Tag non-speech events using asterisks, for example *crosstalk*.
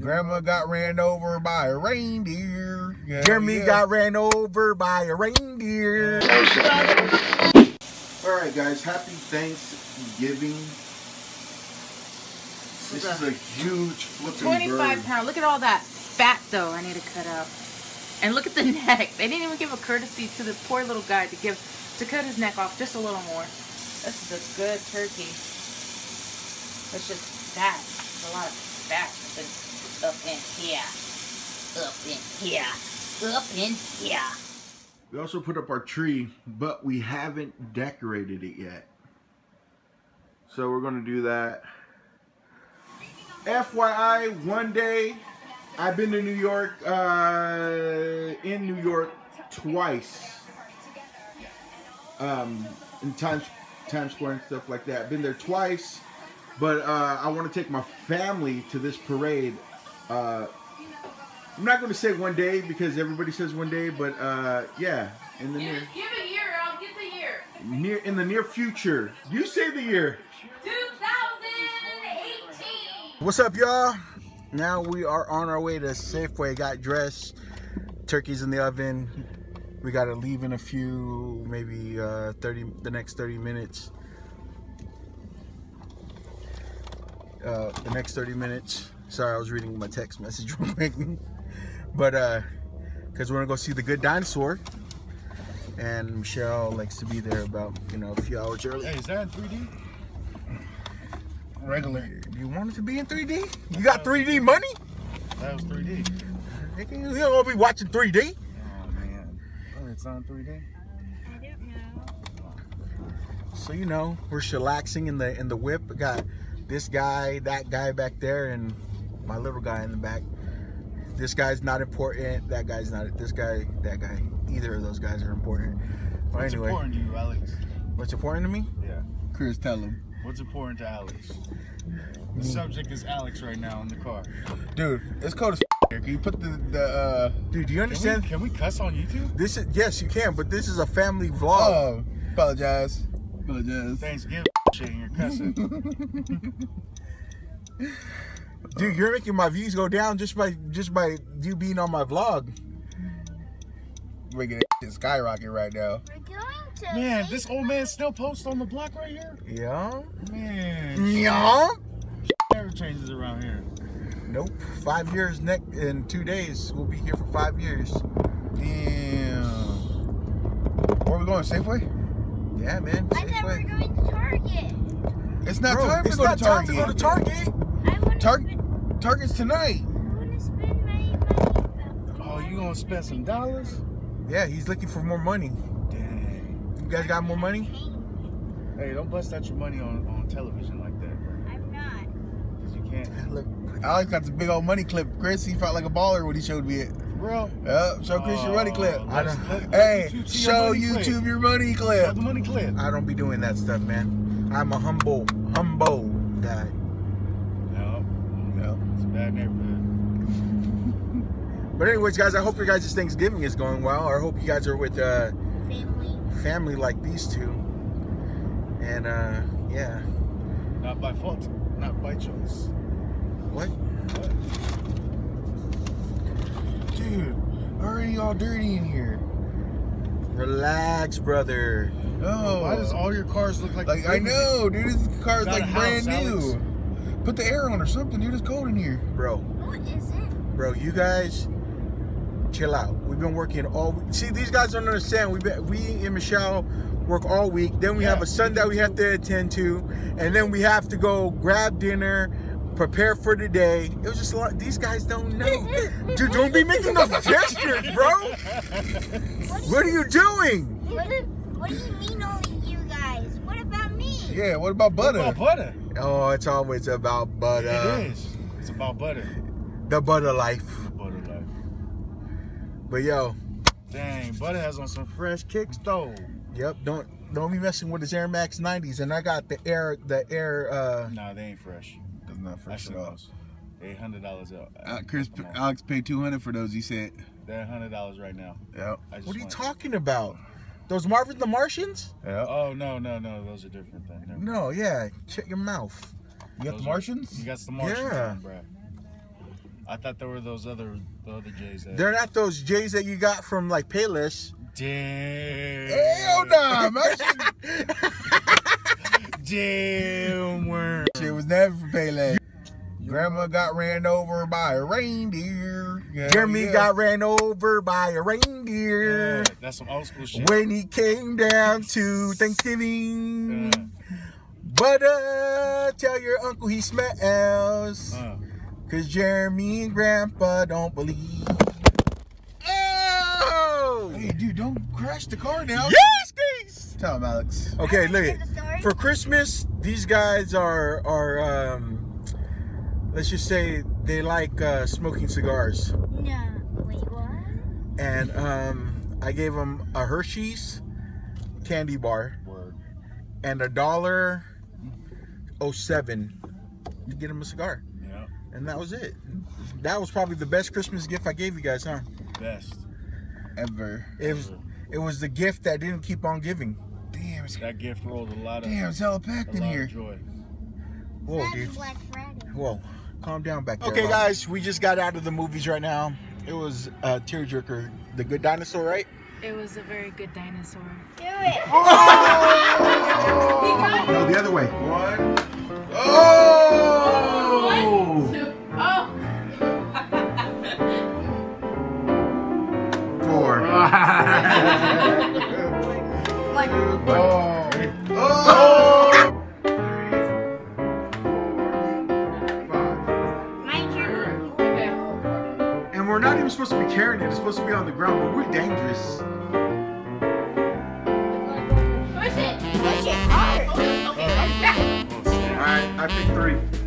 Grandma got ran over by a reindeer. Yeah, Jeremy yeah. got ran over by a reindeer. All right, guys. Happy Thanksgiving. This is a huge flipping 25 bird. pound. Look at all that fat though I need to cut out. And look at the *laughs* neck. They didn't even give a courtesy to the poor little guy to give to cut his neck off just a little more. This is a good turkey. It's just fat. It's a lot of fat up in here. Up in here. Up in here. We also put up our tree, but we haven't decorated it yet. So we're gonna do that. FYI, one day I've been to New York, uh, in New York twice. Um, in Times Times Square and stuff like that. Been there twice, but uh, I want to take my family to this parade. Uh, I'm not going to say one day because everybody says one day, but uh, yeah, in the near Give a year, I'll get the year. near in the near future. You say the year. 2018. What's up, y'all? Now we are on our way to Safeway. Got dressed, turkeys in the oven. We gotta leave in a few, maybe uh, 30, the next 30 minutes. Uh, the next 30 minutes. Sorry, I was reading my text message *laughs* real quick. but uh, cause we're gonna go see the Good Dinosaur, and Michelle likes to be there about you know a few hours early. Hey, is that in 3D? Regular. Do you want it to be in 3D? You got 3D money? That was 3D. Nigga, You don't gonna be watching 3D. Oh man. Oh, it's on 3D. So you know, we're chillaxing in the in the whip. We got this guy, that guy back there, and my little guy in the back. This guy's not important. That guy's not. This guy, that guy. Either of those guys are important. But What's anyway, important to you, Alex? what's important to me? Yeah. Chris, tell him. What's important to Alex? The subject is Alex right now in the car. Dude, it's cold as here. Can you put the, the uh Dude, do you Can we, understand? can we cuss on YouTube? This is yes, you can, but this is a family vlog. oh apologize. Apologize. Thanksgiving *laughs* shit and you're cussing. *laughs* Dude, you're making my views go down just by just by you being on my vlog. Making that shit *laughs* skyrocket right now. We're going to. Man, this old man still posts on the block right here? Yeah. Man. Yeah. Never changes around here. Nope. Five years next in two days. We'll be here for five years. Damn. Where we going? Safeway? Yeah, man. I thought we were going to Target. It's not Bro, time it's to go not to time Target. to go to Target. I want Target. Spend, Target's tonight. I want to spend my money. Oh, you gonna spend some dollars? Yeah, he's looking for more money. Dang. You guys got more money? Hey, don't bust out your money on, on television like that. I'm not. Because you can't. Look, Alex got the big old money clip. Chris, he felt like a baller when he showed me it. Bro. Yep, show Chris your money clip. Oh, I don't- let- let Hey, YouTube show your money clip. YouTube your money Show clip. the money clip. I don't be doing that stuff, man. I'm a humble, humble guy. No, Yep. it's a bad neighborhood. *laughs* But anyways, guys, I hope your guys' Thanksgiving is going well. I hope you guys are with uh, Family. family like these two. And uh, yeah. Not by fault, not by choice. What? Dude, already all dirty in here. Relax, brother. No. Why does all your cars look like? Like I know, dude. This car's Got a like house, brand new. Alex. Put the air on or something, dude. It's cold in here. Bro, What is it? bro, you guys chill out. We've been working all week. See, these guys don't understand. We been, we and Michelle work all week. Then we have a son that we have to attend to, and then we have to go grab dinner, prepare for the day. It was just a lot. These guys don't know. *laughs* Dude, don't be making those gestures, bro. What are you doing? What do, what do you mean only you guys? What about me? Yeah. What about What butter? about butter? Oh, it's always about butter. it is. It's about butter. The butter life. Butter life. But yo, Dang, butter has on some fresh kicks though. yep. Don't don't be messing with his Air Max 90s. And I got the Air the Air. uh Nah, they ain't fresh. That's not I fresh seen at all. Eight hundred dollars out. Uh, Chris, Alex paid two hundred for those. He said. They're hundred dollars right now. Yep. What are you went- talking about? Those Marvin the Martians? Yep. Oh no no no, those are different things. Never mind. No, yeah. Check your mouth. You got Those the are- Martians? You got the Martians Yeah. on, bruh. I thought there were those other the other J's. That, They're not those J's that you got from like Payless. Damn. Hell no, man. *laughs* Damn worm. Shit was never for Payless. Grandma got ran over by a reindeer. Jeremy yeah. got ran over by a reindeer Yeah, that's some old school shit. when he came down to Thanksgiving. Yeah. But uh, tell your uncle he smells. Uh, Cause Jeremy and Grandpa don't believe. Oh! Hey, dude, don't crash the car now. Yes, guys! Tell him, Alex. Okay, look hear it. the story? For Christmas, these guys are are um let's just say they like uh, smoking cigars. No. Wait, what? And um I gave them a Hershey's candy bar word. and a dollar oh seven to get them a cigar. Yeah. And that was it. That was probably the best Christmas gift I gave you guys, huh? Best. Ever. It was it was the gift that didn't keep on giving. Damn, it's, That gift rolled a lot of damn, it's all packed in here. joy. Whoa, dude. Black Friday. Whoa, calm down back there. Okay, guys, we just got out of the movies right now. It was a tearjerker, The Good Dinosaur, right? It was a very good dinosaur. Do it. *laughs* Oh! No, the other way. One. Oh! Oh! Four. *laughs* Like, Oh! Carrying it. It's supposed to be on the ground, but we're dangerous. Push it. Push it hard. All right, I picked three.